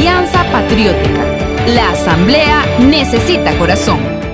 Alianza Patriótica. La Asamblea necesita corazón.